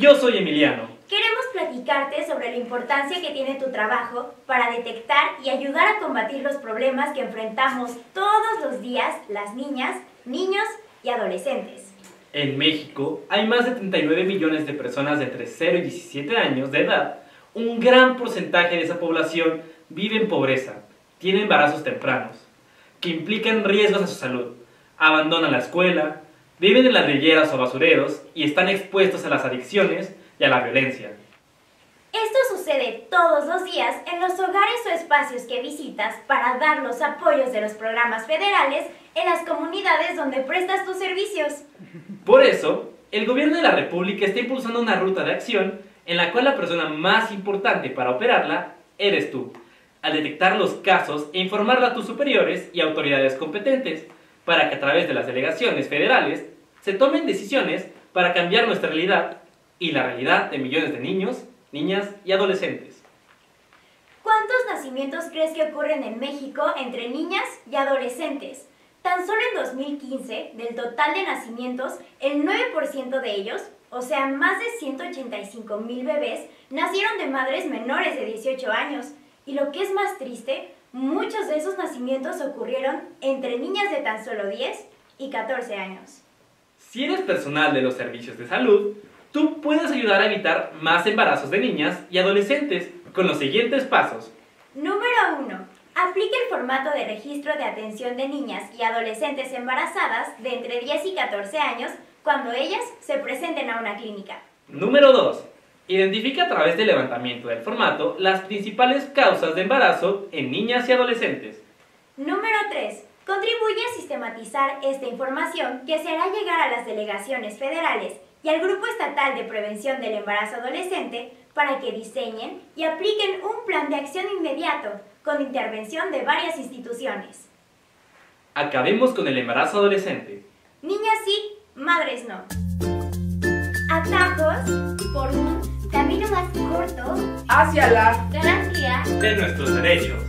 soy Emiliano. Queremos platicarte sobre la importancia que tiene tu trabajo para detectar y ayudar a combatir los problemas que enfrentamos todos los días las niñas, niños y adolescentes. En México hay más de 39 millones de personas de entre 0 y 17 años de edad. Un gran porcentaje de esa población vive en pobreza, tiene embarazos tempranos, que implican riesgos a su salud, abandonan la escuela, viven en las rilleras o basureros y están expuestos a las adicciones y a la violencia. Esto sucede todos los días en los hogares o espacios que visitas para dar los apoyos de los programas federales en las comunidades donde prestas tus servicios. Por eso, el gobierno de la República está impulsando una ruta de acción en la cual la persona más importante para operarla eres tú, al detectar los casos e informarla a tus superiores y autoridades competentes, para que a través de las delegaciones federales se tomen decisiones para cambiar nuestra realidad y la realidad de millones de niños, niñas y adolescentes. ¿Cuántos nacimientos crees que ocurren en México entre niñas y adolescentes? Tan solo en 2015, del total de nacimientos, el 9% de ellos, o sea, más de 185 mil bebés, nacieron de madres menores de 18 años. Y lo que es más triste, muchos de esos nacimientos ocurrieron entre niñas de tan solo 10 y 14 años. Si eres personal de los servicios de salud, tú puedes ayudar a evitar más embarazos de niñas y adolescentes con los siguientes pasos. Número 1. Aplique el formato de registro de atención de niñas y adolescentes embarazadas de entre 10 y 14 años cuando ellas se presenten a una clínica. Número 2. Identifica a través del levantamiento del formato las principales causas de embarazo en niñas y adolescentes. Número 3. Contribuye a sistematizar esta información que se hará llegar a las delegaciones federales y al Grupo Estatal de Prevención del Embarazo Adolescente para que diseñen y apliquen un plan de acción inmediato con intervención de varias instituciones. Acabemos con el embarazo adolescente. Niñas sí, madres no. Atajos por un más corto hacia la garantía De nuestros derechos.